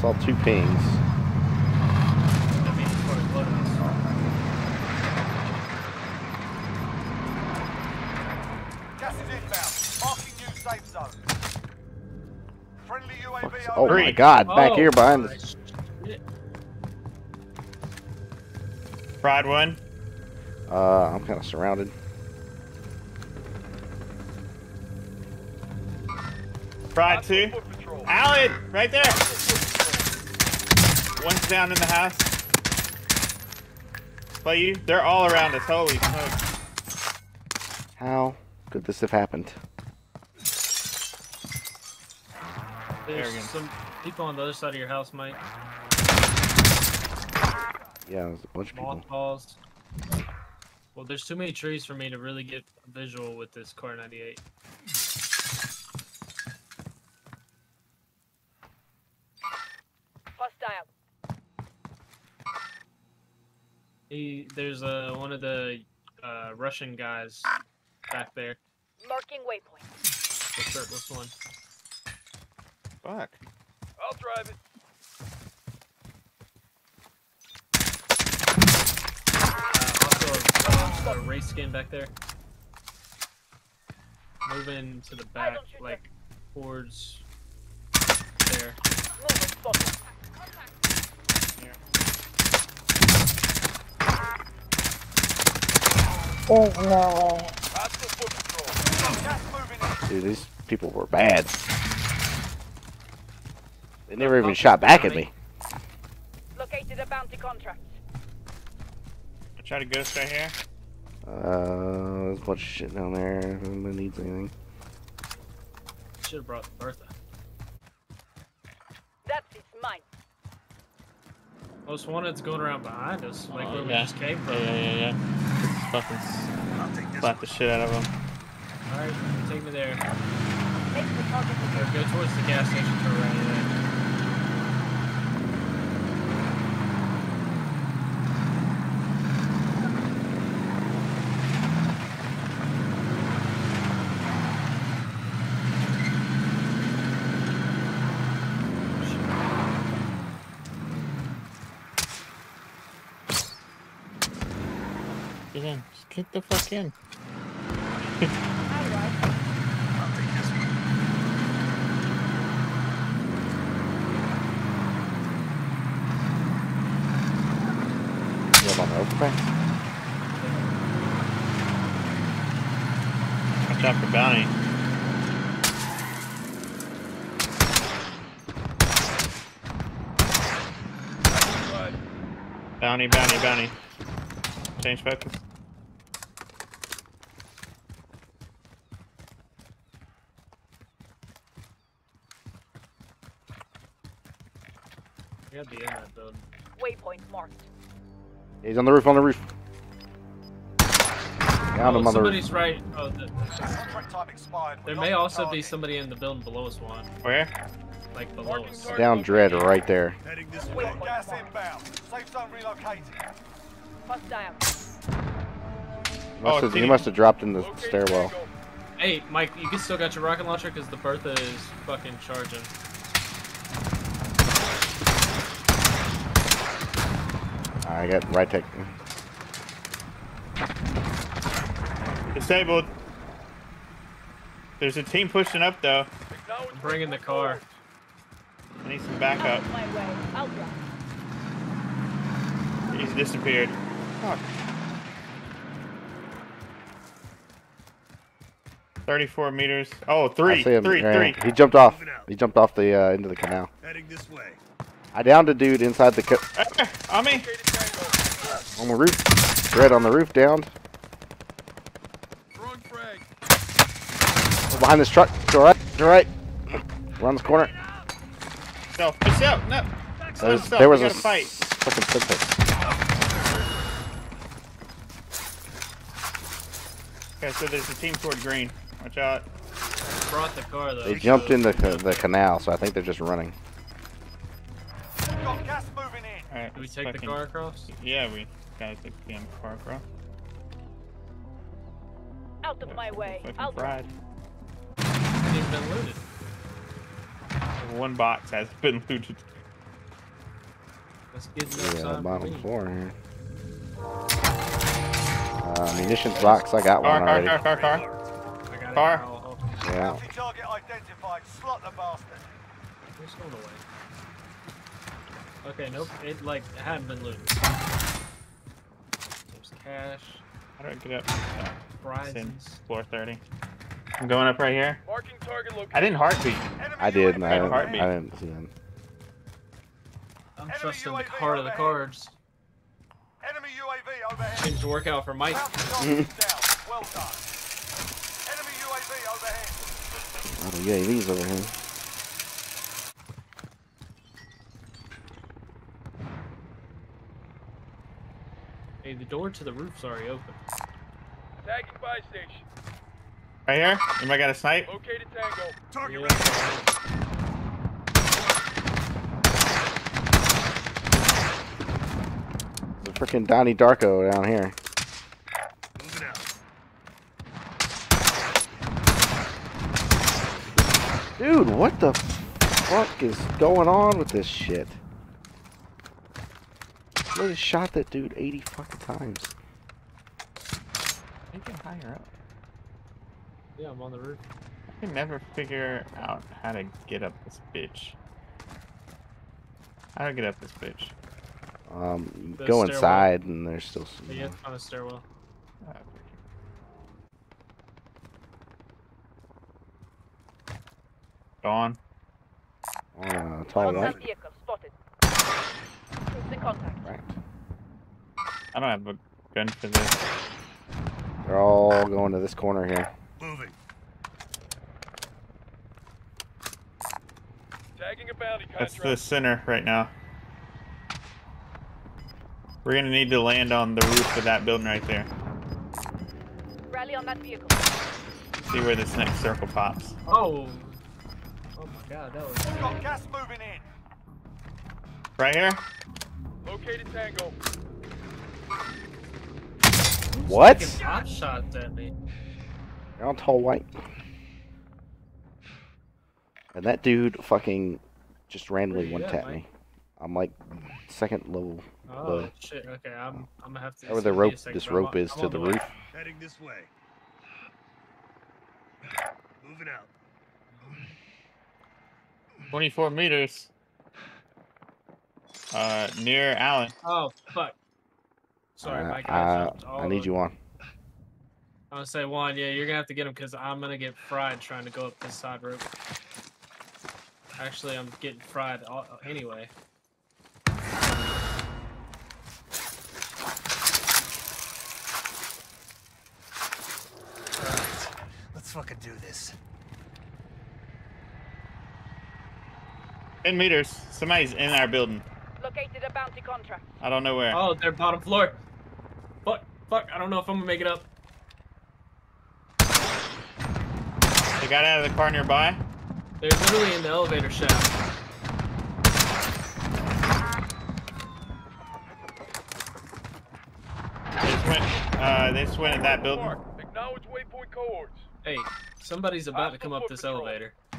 Saw two pings. That means it's quite close. Gas is inbound. Marking new safe zone. Friendly UAV Oh my god, back Oh, here behind my us. Fried one. Uh, I'm kind of surrounded. Fried two. Foot. Alan, right there. One's down in the house. Play you. They're all around us. Holy smoke. How could this have happened? There's Arrogant. some people on the other side of your house, Mike. Yeah, there's a bunch of people. Mothballs. Well, there's too many trees for me to really get visual with this Kar98. Hostile. He, there's uh, one of the uh, Russian guys back there. Marking waypoint. The shirtless one. Fuck. I'll drive it. Uh, also, a, a race skin back there. Moving to the back, like towards there. Movement There's no way. That's the foot patrol. Gas moving in. Dude, these people were bad. They never even shot back at me. Located a bounty contract. I try to ghost right here. Uh, there's a bunch of shit down there. If anybody needs anything. Should have brought Bertha. That's it's mine. Most wanted's going around behind us, like Oh, where we yeah. just came from. Yeah, yeah, yeah, yeah. Just fucking s- slap the shit out of them. Alright, take me there. Take the target Or go towards the gas station to right Get in. Just get the fuck in. You have on the overpass? Watch out for bounty. Bounty, bounty, bounty. Change focus. Gotta be in that building. Waypoint marked. He's on the roof, on the roof. Found oh, him on the roof. right. Oh, the, Contract there may also be somebody in the building below us, one. Oh, Where? Like below us. Down dread right there. Heading this way. Gas inbound. Safe zone relocated. Hostile. He must, Oh, have, he must have dropped in the stairwell. Hey, Mike, you still got your rocket launcher because the Bertha is fucking charging. I got Rytec. Disabled. There's a team pushing up though. I'm bringing the car. I need some backup. of my way. I'll drive. He's disappeared. Fuck. 34 meters. Oh, I see him. three, Yeah, three. He jumped off. He jumped off the uh, into the canal. Heading this way. I downed a dude inside the ca- Eh, on me. On the roof. Dread on the roof, downed. Throwing frag. Oh, behind this truck. To right. To right. Around this corner. Self. Yourself. No. There was, there was a fight. s- fucking footprint. Okay, so there's a team toward green. Watch out. Brought the car though. They so- jumped in the ca- the canal, so I think they're just running. Got gas moving in. Alright. Do we let's take the car across? Yeah, we gotta take the damn car across. Out of my way. Fucking I'll fried. Hasn't been looted. One box has been looted. Let's get The this uh, bottom me. floor here. Uh, munitions box. I got Car, one car, already. car, car, car. I got it. Car. I'll- I'll- Yeah. Target identified. Slot the bastard. It's going away. Okay, nope. It like hadn't been looted. There's cash, How do I get up? It's in prizes. floor 30. I'm going up right here. Marking target location. I didn't heartbeat. Enemy I did. and I didn't, I didn't see them. I'm Enemy trusting the UAV card of the cards. Enemy UAV overhead. Seems to work out for Mike. Bounty target is down. Well done. Enemy UAV overhead. Oh, the UAVs over here. Hey, the door to the roof's already open. Tagging by station. Right here. Anybody got a snipe? Located Tango. Target Yeah. The freaking Donnie Darko down here. Dude, what the fuck is going on with this shit? I just shot that dude 80 fucking times. I can higher up. Yeah, I'm on the roof. I can never figure out how to get up this bitch. How do I get up this bitch? Um, The go stairwell. inside and there's still some. But you have to stairwell. Ah, Gone. on a tall Hostile white. vehicle spotted. Losing contact. Right. I don't have a gun for this. They're all going to this corner here. Moving. Tagging a bounty That's the center right now. We're gonna need to land on the roof of that building right there. Rally on that vehicle. See where this next circle pops. Oh! Oh my god, that was. Got gas moving in. Right here? Located Tango. What? Taking pot shots at me. They're on tall white. And that dude fucking just randomly Where one at, tapped me. I'm like second level. Oh Low. shit. Okay, I'm. I'm gonna have to. Where the give me a rope, this bro. I'm rope on- is I'm to on the way. roof. Heading this way. Moving out. 24 meters. Uh, near Allen. Oh fuck. Sorry, Uh, Mike. uh, I, I need you on. I gonna say Juan. Yeah, you're gonna have to get him because I'm gonna get fried trying to go up this side rope. Actually, I'm getting fried all, anyway. Let's fucking do this. 10 meters. Somebody's in our building. Located a bounty contract. I don't know where. Oh, they're bottom floor. Fuck. Fuck. I don't know if I'm gonna make it up. They got out of the car nearby. They're literally in the elevator shaft. They just went, uh, they just went in that building. Acknowledge waypoint cohorts. Hey, somebody's about to come up this Hostile elevator. I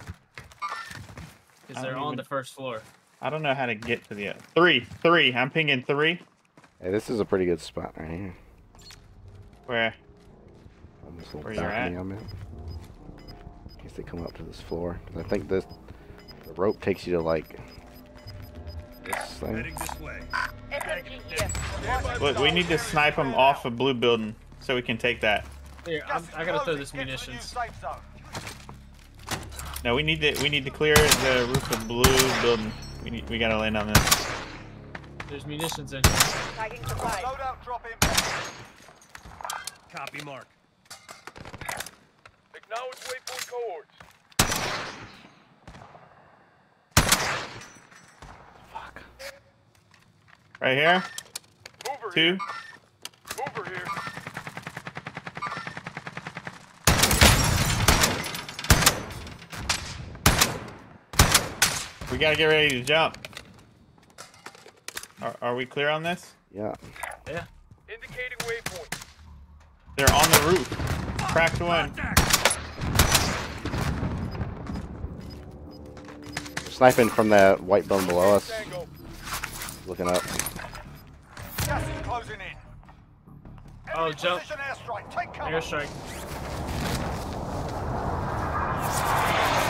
Because they're on even- the first floor. I don't know how to get to the three. Three. I'm pinging three. Hey, this is a pretty good spot right here. Where? On this little Where you're balcony at? I'm in. In case they come up to this floor. 'Cause I think this the rope takes you to like this thing. this way. SMG here. Look, we need to snipe them off a blue building so we can take that. Here, I'm, I gotta throw this munitions. No, we need to we need to clear the roof of blue building. We need, we gotta land on this. There's munitions in here. Tagging supplies. Loadout drop in. Copy mark. Acknowledge waypoint cohorts. Fuck. Right here. Mover Two. here. Mover here. We gotta get ready to jump. Are, are we clear on this? Yeah. Yeah. Indicating waypoint. They're on the roof. Cracked one. Sniping from that white building below us. Looking up. Gas is closing in. Oh, Enemy jump. airstrike. Airstrike.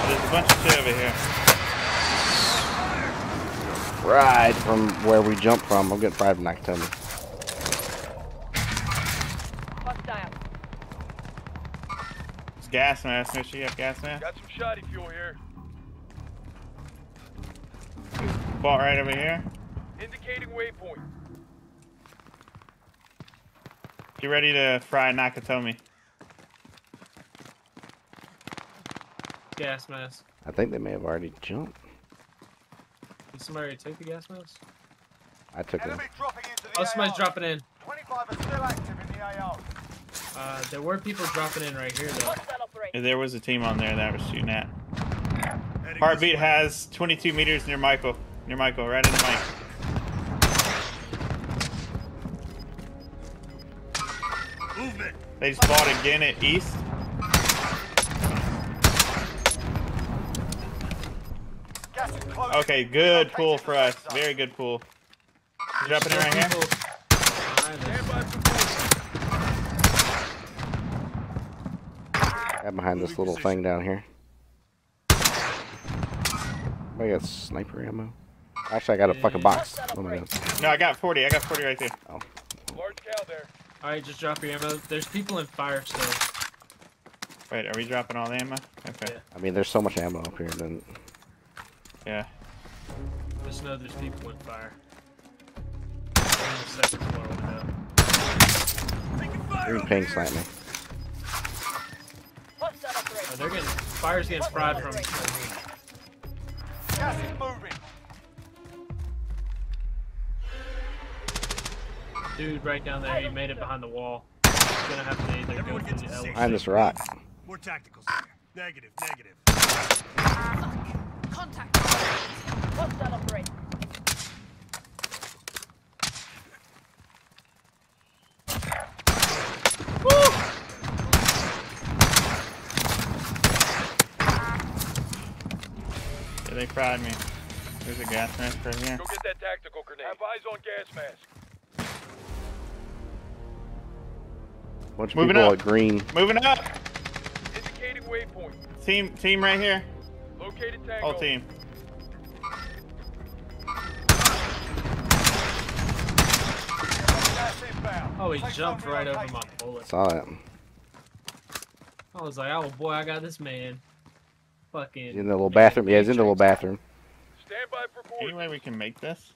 There's a bunch of shit over here. Right from where we jumped from. I'm getting fried from Nakatomi. Hostile. It's gas mask. Make sure you have gas mask. Got some shoddy fuel here. Bought right over here. Indicating waypoint. Get ready to fry Nakatomi. Gas mask. I think they may have already jumped. Did somebody take the gas mask? I took them. Enemy dropping Oh, somebody's AO. dropping in. 25 are still active in the AO. Uh, there were people dropping in right here though. Hostile. There was a team on there that was shooting at. Heartbeat has 22 meters near Michael. Near Michael, right in the mic. Movement. They just bought again at East. Gas is closing. Okay, good Relocating pull for us. Very good pull. Dropping in Still right here. People behind us. Stand by for movement. Right behind this little thing down here. I got sniper ammo. Actually, I got a fucking box. Oh my god. No, I got 40. I got 40 right there. Oh. Large cow there. Alright, just drop your ammo. There's people in fire still. Wait, are we dropping all the ammo? Okay. Yeah. I mean, there's so much ammo up here. Then Yeah. Just know there's people in fire. On the second floor window. green ping snipe me. Hostile operator. Oh, they're getting fire's getting fried from Gas is moving. dude right down there. He made it behind the wall. He's gonna have to either go through the elevator. Behind this rock. More tacticals here. Negative, negative. Contact. Hostile operator. They fried me. There's a gas mask right here. Go get that tactical grenade. Have eyes on gas mask. Bunch of Moving people up. at green. Moving up. Indicating waypoint. Team, team right here. Located tango. Whole team. Oh, he jumped right over my bullet. Saw it. I was like, oh boy, I got this man. Fucking. In the little bathroom. Yeah, he's in the little bathroom. Stand by for Any way we can make this?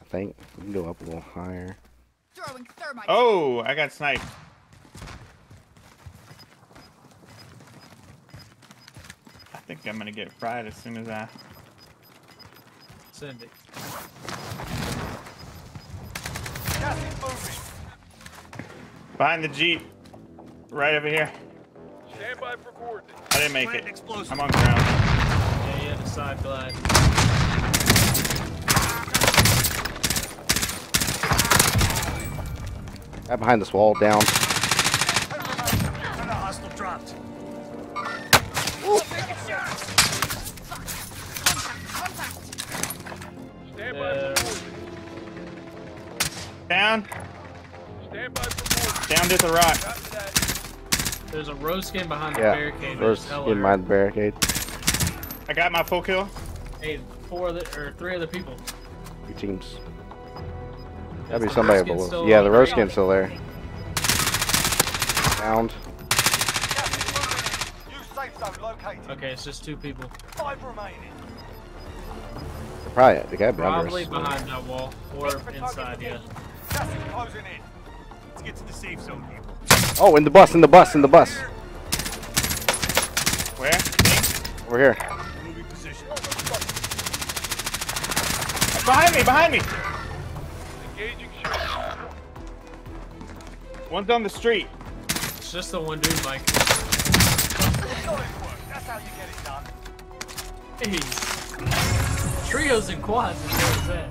I think we can go up a little higher. Throwing thermite. Oh, I got sniped. I think I'm gonna get fried as soon as I. Send it. Gas is moving. Behind the jeep. Right over here. Stand by for coordinates. I didn't make it. explosive. I'm on ground. Yeah, he had a side glide. Right behind this wall, down. Ten remaining. And a hostile dropped. Stand by for coordinates. Down. Stand by for coordinates. Down to the rock. Copy that. There's a rose skin behind the barricade. First There's hella in my barricade. I got my full kill. Hey, four other or three other people. Two teams. That'd Is be somebody below. still Yeah, the rose skin's still there. Downed. Gas is moving in. New safe zone located. Okay, it's just two people. Five remaining. They're Probably they gotta Probably behind that wall or Wait for inside. Yeah. location. Gas is closing in. Let's get to the safe zone here. Oh, in the bus, in the bus, in the bus. Where? Me? Over here. Moving position. Behind me, behind me. Engaging shooting. One's on the street. It's just the one dude, Mike. That's how you get it done. Hey. Trios and quads is what what is that?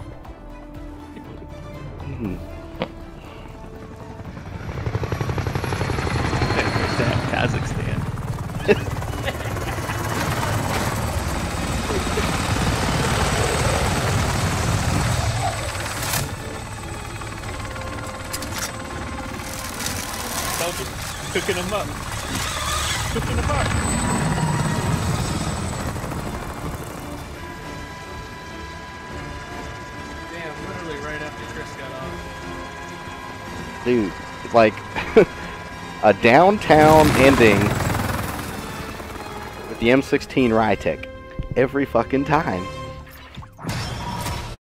Cooking them up. Cooking them up. Damn, literally right after Chris got off. Dude, like a downtown ending with the M16 Rytec every fucking time.